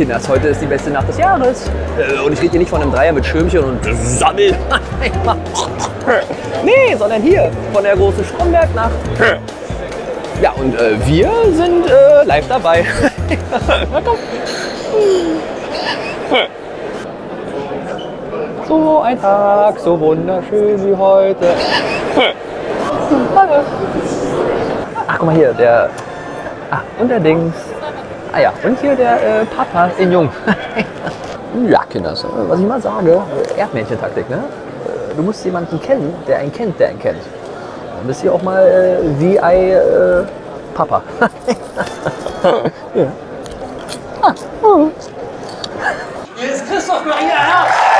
Kinders, heute ist die beste Nacht des Jahres. Äh, Und ich rede hier nicht von einem Dreier mit Schirmchen und Sammel. nee, sondern hier, von der großen Strombergnacht. Ja, und äh, wir sind äh, live dabei. So ein Tag, so wunderschön wie heute. Ach, guck mal hier, der. Ah, und der Dings. Ah ja, und hier der äh, Papa in Jung. ja, Kinders, äh, was ich mal sage, äh, Erdmännchen-Taktik, ne? Äh, Du musst jemanden kennen, der einen kennt, der einen kennt. Dann bist du auch mal äh, wie ein äh, Papa. ja. ah, oh. Hier ist Christoph Maria Herbst.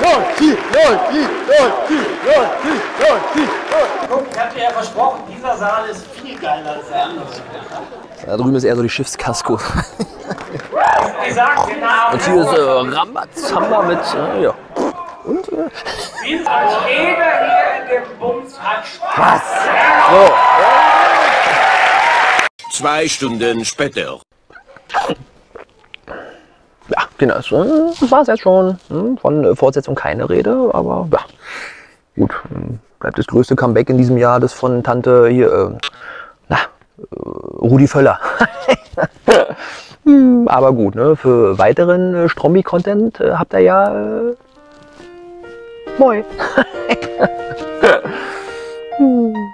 Guck, ich hab dir ja versprochen, dieser Saal ist viel geiler als der andere. Da drüben ist eher so die Schiffskasko. Und hier ist äh, Rambazamba mit, äh, ja. Und, äh, Wie als jeder hier in dem Bums hat Spaß. so. Zwei Stunden später. Ja, genau, das, äh, war es jetzt schon. Hm, Von äh, Fortsetzung keine Rede, aber ja. Das größte Comeback in diesem Jahr, das von Tante hier, äh, na, äh, Rudi Völler. Aber gut, ne, für weiteren äh, Strombi-Content äh, habt ihr ja äh, Moi.